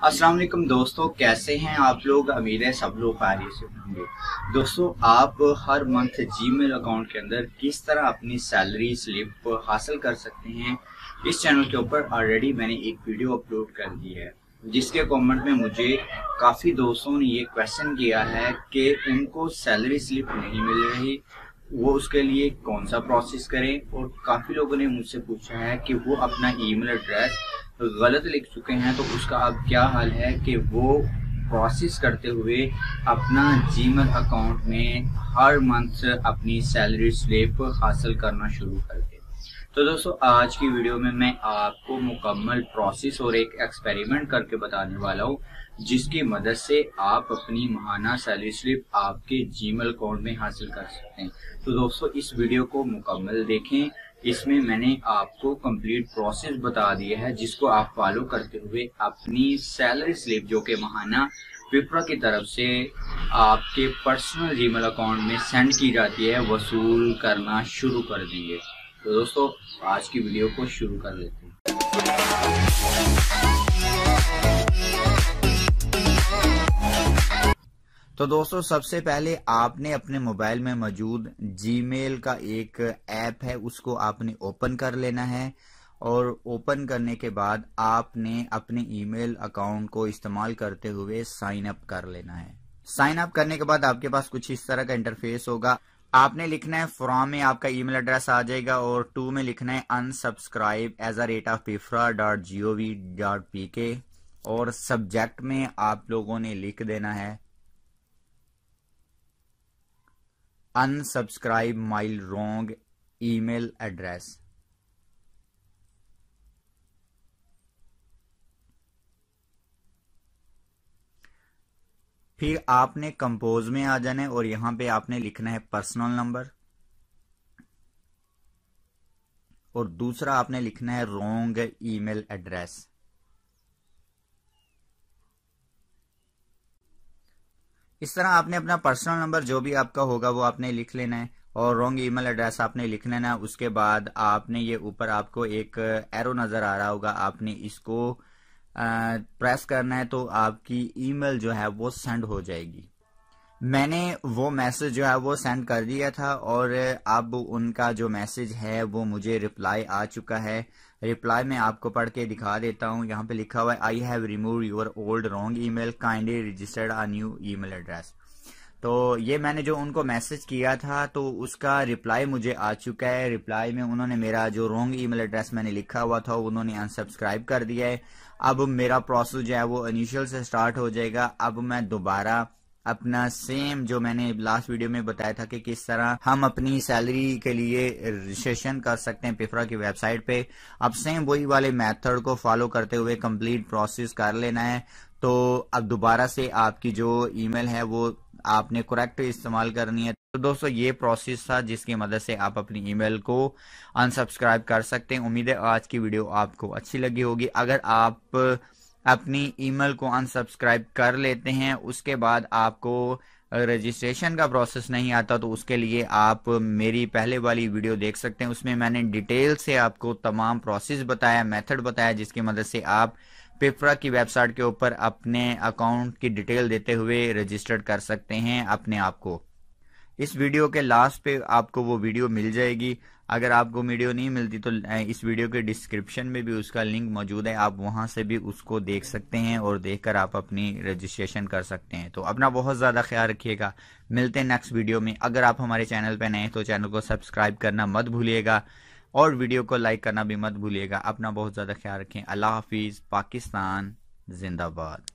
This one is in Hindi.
अस्सलाम वालेकुम दोस्तों, कैसे हैं आप लोग? अमीर है सब लोग खैरियत से होंगे। दोस्तों, आप हर मंथ जीमेल अकाउंट के अंदर किस तरह अपनी सैलरी स्लिप हासिल कर सकते हैं, इस चैनल के ऊपर ऑलरेडी मैंने एक वीडियो अपलोड कर दी है, जिसके कमेंट में मुझे काफ़ी दोस्तों ने ये क्वेश्चन किया है कि उनको सैलरी स्लिप नहीं मिल रही, वो उसके लिए कौन सा प्रोसेस करें? और काफ़ी लोगों ने मुझसे पूछा है कि वो अपना ईमेल एड्रेस गलत लिख चुके हैं तो उसका अब क्या हाल है कि वो प्रोसेस करते हुए अपना जीमेल अकाउंट में हर मंथ अपनी सैलरी स्लिप हासिल करना शुरू कर दे। तो दोस्तों, आज की वीडियो में मैं आपको मुकम्मल प्रोसेस और एक एक्सपेरिमेंट करके बताने वाला हूँ, जिसकी मदद से आप अपनी महाना सैलरी स्लिप आपके जीमेल अकाउंट में हासिल कर सकते हैं। तो दोस्तों, इस वीडियो को मुकम्मल देखें इसमें मैंने आपको कंप्लीट प्रोसेस बता दिया है, जिसको आप फॉलो करते हुए अपनी सैलरी स्लिप जो कि महाना विप्रा की तरफ़ से आपके पर्सनल जीमेल अकाउंट में सेंड की जाती है, वसूल करना शुरू कर देंगे तो दोस्तों, आज की वीडियो को शुरू कर देते हैं। तो दोस्तों, सबसे पहले आपने अपने मोबाइल में मौजूद जीमेल का एक ऐप है, उसको आपने ओपन कर लेना है और ओपन करने के बाद आपने अपने ईमेल अकाउंट को इस्तेमाल करते हुए साइन अप कर लेना है। साइन अप करने के बाद आपके पास कुछ इस तरह का इंटरफेस होगा। आपने लिखना है फ्रॉम में आपका ईमेल एड्रेस आ जाएगा और टू में लिखना है unsubscribe at a rate of Pifra dot G O V dot P K और सब्जेक्ट में आप लोगों ने लिख देना है। Unsubscribe my wrong email address. फिर आपने कंपोज में आ जाना है और यहाँ पे आपने लिखना है पर्सनल नंबर और दूसरा आपने लिखना है रोंग ईमेल एड्रेस इस तरह आपने अपना पर्सनल नंबर जो भी आपका होगा वो आपने लिख लेना है और रॉन्ग ईमेल एड्रेस आपने लिख लेना है। उसके बाद आपने ये ऊपर आपको एक एरो नज़र आ रहा होगा। आपने इसको प्रेस करना है तो आपकी ईमेल जो है वो सेंड हो जाएगी। मैंने वो मैसेज जो है वो सेंड कर दिया था और अब उनका जो मैसेज है वो मुझे रिप्लाई आ चुका है। रिप्लाई में आपको पढ़ के दिखा देता हूँ। यहाँ पे लिखा हुआ है I have remove your old wrong email kindly registered a new email address तो ये मैंने जो उनको मैसेज किया था तो उसका रिप्लाई मुझे आ चुका है। रिप्लाई में उन्होंने मेरा जो रॉन्ग ईमेल एड्रेस मैंने लिखा हुआ था, उन्होंने अनसब्सक्राइब कर दिया है। अब मेरा प्रोसेस जो है वो इनिशियल से स्टार्ट हो जाएगा। अब मैं दोबारा अपना सेम जो मैंने लास्ट वीडियो में बताया था कि किस तरह हम अपनी सैलरी के लिए रजिस्ट्रेशन कर सकते हैं पिफरा की वेबसाइट पे। अब सेम वही वाले मेथड को फॉलो करते हुए कंप्लीट प्रोसेस कर लेना है। तो अब दोबारा से आपकी जो ईमेल है वो आपने करेक्ट इस्तेमाल करनी है। तो दोस्तों, ये प्रोसेस था जिसकी मदद से आप अपनी ईमेल को अनसब्सक्राइब कर सकते हैं। उम्मीद है आज की वीडियो आपको अच्छी लगी होगी। अगर आप अपनी ईमेल को अनसब्सक्राइब कर लेते हैं, उसके बाद आपको रजिस्ट्रेशन का प्रोसेस नहीं आता तो उसके लिए आप मेरी पहले वाली वीडियो देख सकते हैं। उसमें मैंने डिटेल से आपको तमाम प्रोसेस बताया मेथड बताया, जिसकी मदद से आप पेपरा की वेबसाइट के ऊपर अपने अकाउंट की डिटेल देते हुए रजिस्टर्ड कर सकते हैं अपने आप को। इस वीडियो के लास्ट पे आपको वो वीडियो मिल जाएगी। अगर आपको वीडियो नहीं मिलती तो इस वीडियो के डिस्क्रिप्शन में भी उसका लिंक मौजूद है। आप वहाँ से भी उसको देख सकते हैं और देखकर आप अपनी रजिस्ट्रेशन कर सकते हैं। तो अपना बहुत ज़्यादा ख्याल रखिएगा। मिलते हैं नेक्स्ट वीडियो में। अगर आप हमारे चैनल पर नए तो चैनल को सब्सक्राइब करना मत भूलिएगा और वीडियो को लाइक करना भी मत भूलिएगा। अपना बहुत ज़्यादा ख्याल रखें। अल्लाह हाफिज़। पाकिस्तान जिंदाबाद।